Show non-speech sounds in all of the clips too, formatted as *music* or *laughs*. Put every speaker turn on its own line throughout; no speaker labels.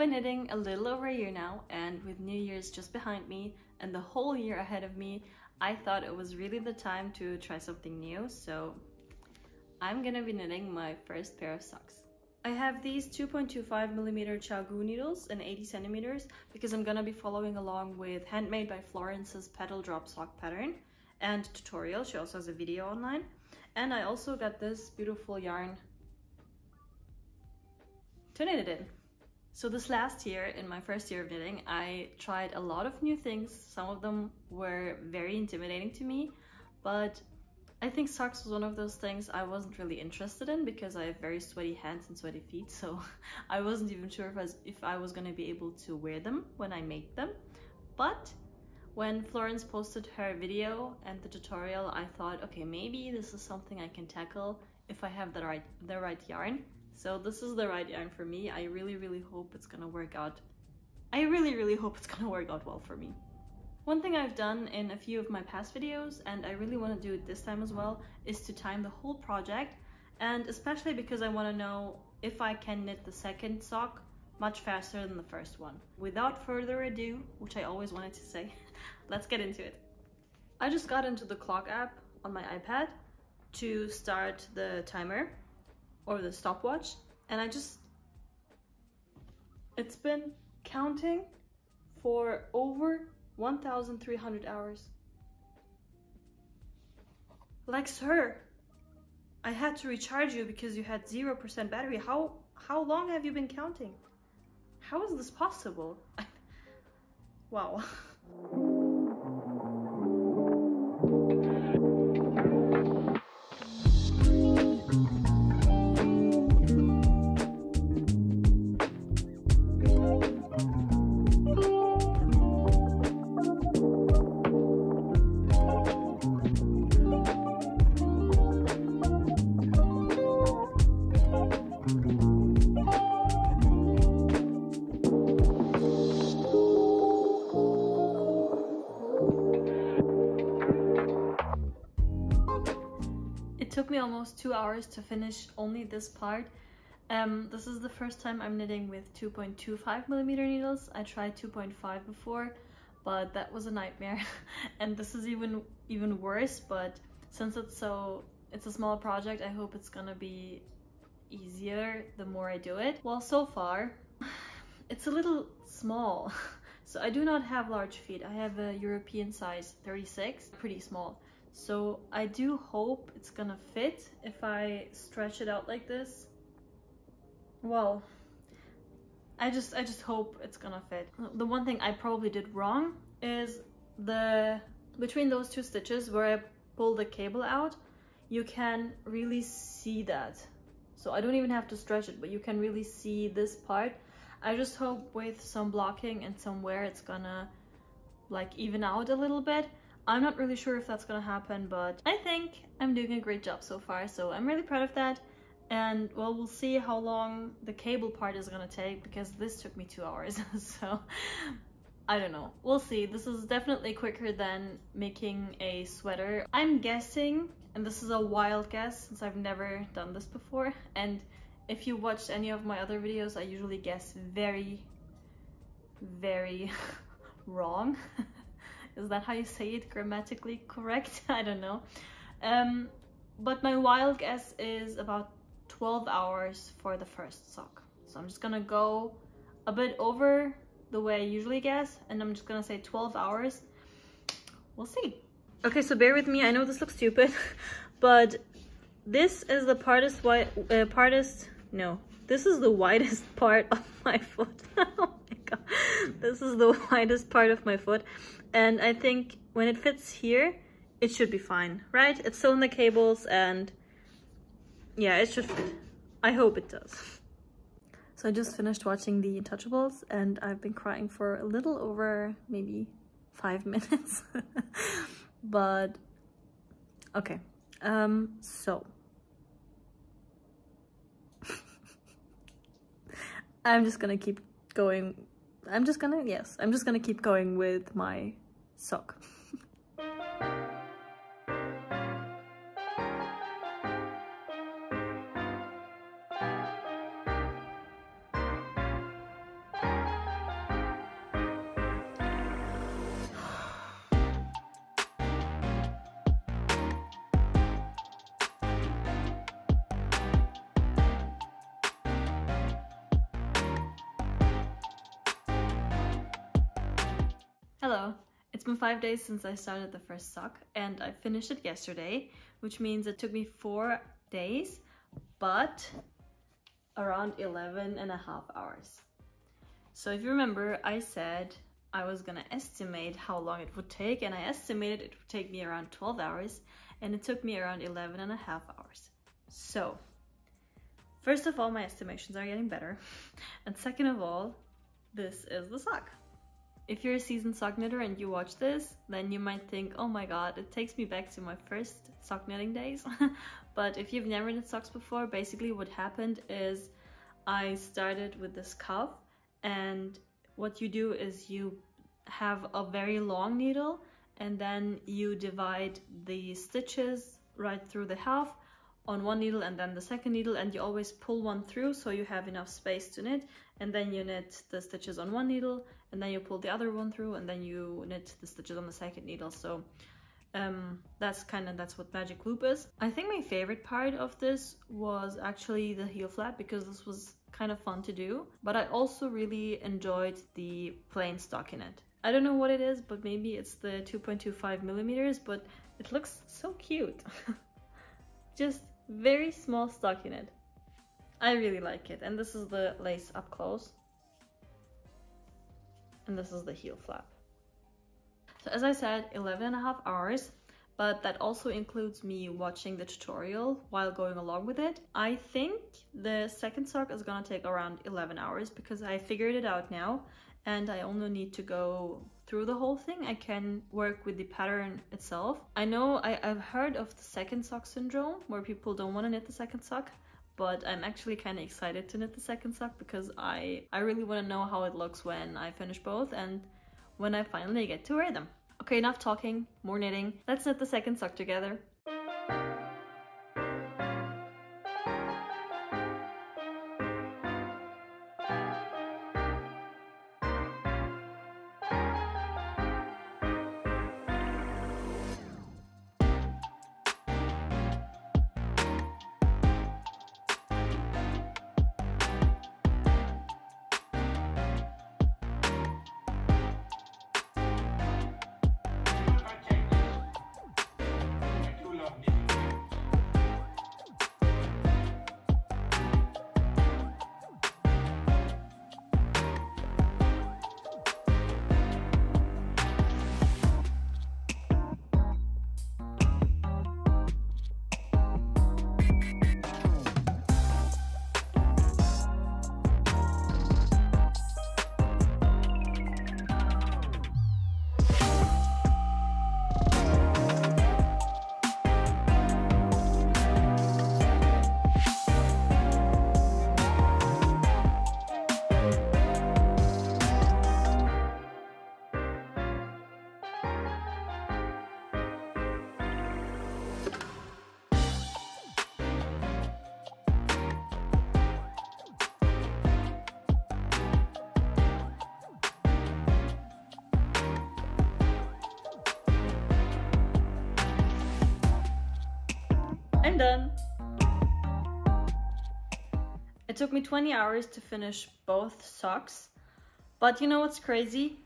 been knitting a little over a year now, and with New Year's just behind me and the whole year ahead of me, I thought it was really the time to try something new, so I'm gonna be knitting my first pair of socks. I have these 2.25 millimeter ChiaoGoo needles in 80 centimeters because I'm gonna be following along with Handmade by Florence's Petal Drop Sock pattern and tutorial. She also has a video online. And I also got this beautiful yarn to knit it in. So this last year, in my first year of knitting, I tried a lot of new things. Some of them were very intimidating to me, but I think socks was one of those things I wasn't really interested in because I have very sweaty hands and sweaty feet, so *laughs* I wasn't even sure if I was, if I was gonna be able to wear them when I make them. But when Florence posted her video and the tutorial, I thought, okay, maybe this is something I can tackle if I have the right, the right yarn. So this is the right yarn for me. I really, really hope it's gonna work out. I really, really hope it's gonna work out well for me. One thing I've done in a few of my past videos, and I really want to do it this time as well, is to time the whole project, and especially because I want to know if I can knit the second sock much faster than the first one. Without further ado, which I always wanted to say, *laughs* let's get into it. I just got into the clock app on my iPad to start the timer or the stopwatch and I just it's been counting for over 1,300 hours. Like sir, I had to recharge you because you had 0% battery. How how long have you been counting? How is this possible? *laughs* wow. *laughs* almost two hours to finish only this part. Um, this is the first time I'm knitting with 2.25 millimeter needles. I tried 2.5 before, but that was a nightmare. *laughs* and this is even even worse, but since it's so it's a small project, I hope it's gonna be easier the more I do it. Well, so far, *sighs* it's a little small. *laughs* So I do not have large feet. I have a European size 36, pretty small. So I do hope it's gonna fit if I stretch it out like this. Well, I just I just hope it's gonna fit. The one thing I probably did wrong is the between those two stitches where I pull the cable out, you can really see that. So I don't even have to stretch it, but you can really see this part. I just hope with some blocking and some wear it's gonna like even out a little bit I'm not really sure if that's gonna happen, but I think I'm doing a great job so far, so I'm really proud of that. And well, we'll see how long the cable part is gonna take because this took me two hours, *laughs* so I don't know. We'll see. This is definitely quicker than making a sweater. I'm guessing, and this is a wild guess since I've never done this before, and if you watched any of my other videos, I usually guess very, very *laughs* wrong. *laughs* Is that how you say it grammatically correct? *laughs* I don't know. Um, but my wild guess is about 12 hours for the first sock. So I'm just gonna go a bit over the way I usually guess and I'm just gonna say 12 hours. We'll see. Okay, so bear with me. I know this looks stupid, *laughs* but this is the partest, white, uh, partest, no, this is the widest *laughs* part of my foot. God. *laughs* This is the *laughs* widest part of my foot and I think when it fits here, it should be fine, right? It's still in the cables and yeah, it should fit. I hope it does. So I just finished watching The Untouchables and I've been crying for a little over maybe five *laughs* minutes. but okay, um, so I'm just gonna keep going I'm just gonna, yes, I'm just gonna keep going with my sock. Hello. It's been five days since I started the first sock and I finished it yesterday, which means it took me four days, but around 11 and a half hours. So if you remember, I said I was gonna estimate how long it would take and I estimated it would take me around 12 hours and it took me around 11 and a half hours. So, first of all, my estimations are getting better. *laughs* And second of all, this is the sock. If you're a seasoned sock knitter and you watch this, then you might think, oh my god, it takes me back to my first sock knitting days. *laughs* but if you've never knit socks before, basically what happened is I started with this cuff and what you do is you have a very long needle and then you divide the stitches right through the half on one needle and then the second needle and you always pull one through so you have enough space to knit and then you knit the stitches on one needle and then you pull the other one through and then you knit the stitches on the second needle. So um, that's kind of that's what magic loop is. I think my favorite part of this was actually the heel flap because this was kind of fun to do but i also really enjoyed the plain stockinette i don't know what it is but maybe it's the 2.25 millimeters but it looks so cute. *laughs* Just very small stockinette i really like it and this is the lace up close and this is the heel flap. So as I said, 11 and a half hours, but that also includes me watching the tutorial while going along with it. I think the second sock is gonna take around 11 hours because I figured it out now and I only need to go through the whole thing. I can work with the pattern itself. I know I, have heard of the second sock syndrome where people don't want to knit the second sock but I'm actually kind of excited to knit the second sock because I, I really want to know how it looks when I finish both and when I finally get to wear them. Okay, enough talking, more knitting. Let's knit the second sock together. Done. It took me 20 hours to finish both socks, but you know what's crazy?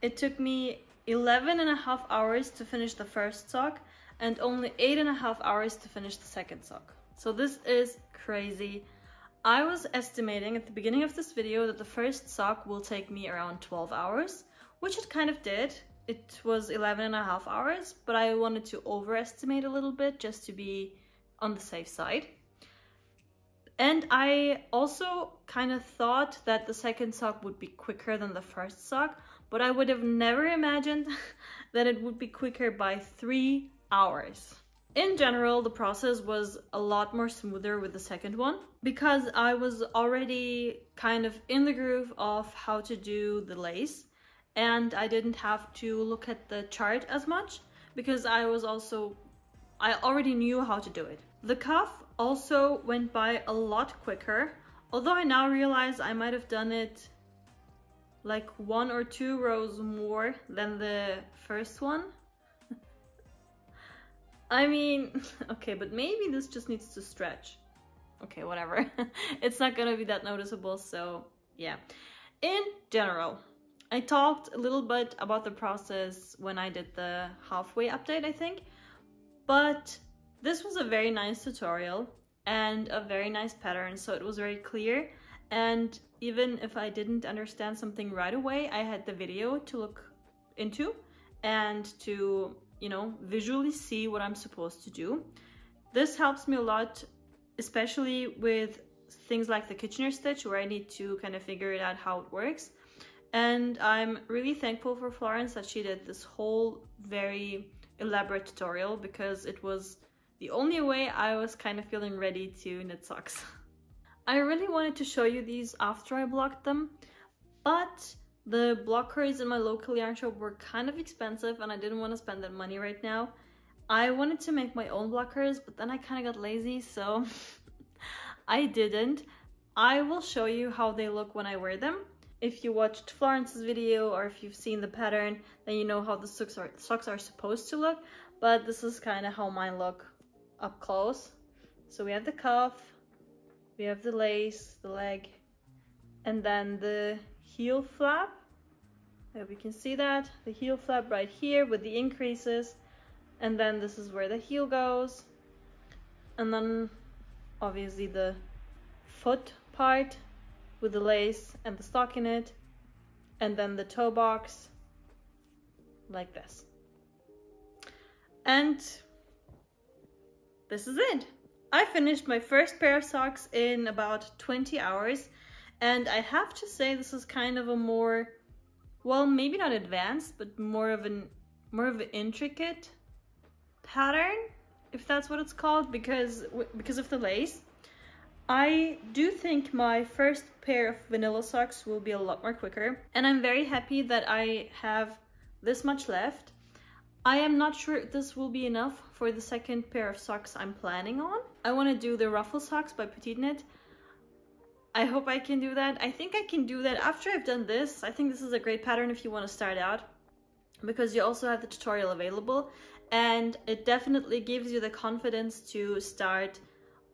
It took me 11 and a half hours to finish the first sock and only eight and a half hours to finish the second sock. So this is crazy. I was estimating at the beginning of this video that the first sock will take me around 12 hours, which it kind of did. It was 11 and a half hours, but I wanted to overestimate a little bit just to be on the safe side. And I also kind of thought that the second sock would be quicker than the first sock, but I would have never imagined *laughs* that it would be quicker by three hours. In general, the process was a lot more smoother with the second one because I was already kind of in the groove of how to do the lace and I didn't have to look at the chart as much because I was also, I already knew how to do it. The cuff also went by a lot quicker, although I now realize I might have done it like one or two rows more than the first one. *laughs* I mean, *laughs* okay, but maybe this just needs to stretch. Okay, whatever. *laughs* it's not gonna be that noticeable, so yeah. In general, I talked a little bit about the process when I did the halfway update, I think, but this was a very nice tutorial and a very nice pattern, so it was very clear. And even if I didn't understand something right away, I had the video to look into and to, you know, visually see what I'm supposed to do. This helps me a lot, especially with things like the Kitchener stitch where I need to kind of figure it out how it works. And I'm really thankful for Florence that she did this whole very elaborate tutorial because it was the only way I was kind of feeling ready to knit socks. *laughs* I really wanted to show you these after I blocked them, but the blockers in my local yarn shop were kind of expensive and I didn't want to spend that money right now. I wanted to make my own blockers, but then I kind of got lazy, so *laughs* I didn't. I will show you how they look when I wear them. If you watched Florence's video or if you've seen the pattern, then you know how the socks are, socks are supposed to look, but this is kind of how mine look up close. So we have the cuff, we have the lace, the leg, and then the heel flap. Hope you can see that. The heel flap right here with the increases. And then this is where the heel goes. And then obviously the foot part with the lace and the stockinette. And then the toe box like this. And this is it. I finished my first pair of socks in about 20 hours and I have to say this is kind of a more, well, maybe not advanced, but more of an, more of an intricate pattern, if that's what it's called, because, because of the lace. I do think my first pair of vanilla socks will be a lot more quicker and I'm very happy that I have this much left. I am not sure this will be enough for the second pair of socks I'm planning on. I want to do the ruffle socks by PetiteKnit. I hope I can do that. I think I can do that after I've done this. I think this is a great pattern if you want to start out because you also have the tutorial available and it definitely gives you the confidence to start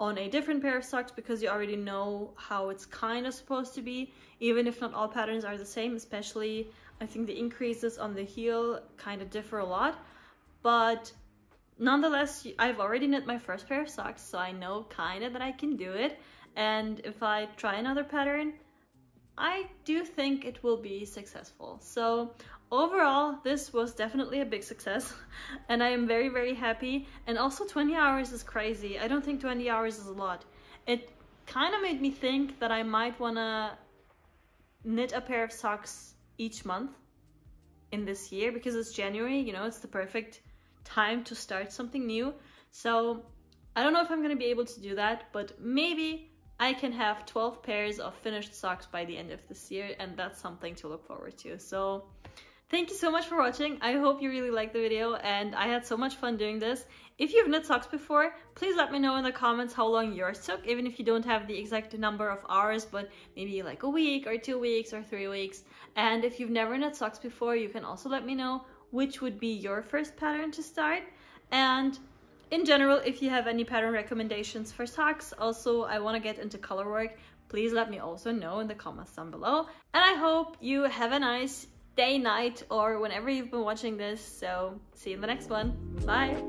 on a different pair of socks because you already know how it's kind of supposed to be even if not all patterns are the same especially I think the increases on the heel kind of differ a lot but nonetheless, I've already knit my first pair of socks, so I know kind of that I can do it. And if I try another pattern, I do think it will be successful. So overall, this was definitely a big success *laughs* and I am very, very happy. And also 20 hours is crazy. I don't think 20 hours is a lot. It kind of made me think that I might want to knit a pair of socks each month in this year because it's January, you know, it's the perfect time to start something new. So I don't know if I'm gonna be able to do that, but maybe I can have 12 pairs of finished socks by the end of this year and that's something to look forward to. So thank you so much for watching. I hope you really liked the video and I had so much fun doing this. If you've knit socks before, please let me know in the comments how long yours took, even if you don't have the exact number of hours, but maybe like a week or two weeks or three weeks. And if you've never knit socks before, you can also let me know which would be your first pattern to start. And in general, if you have any pattern recommendations for socks, also I want to get into color work, please let me also know in the comments down below. And I hope you have a nice day, night, or whenever you've been watching this. So see you in the next one. Bye!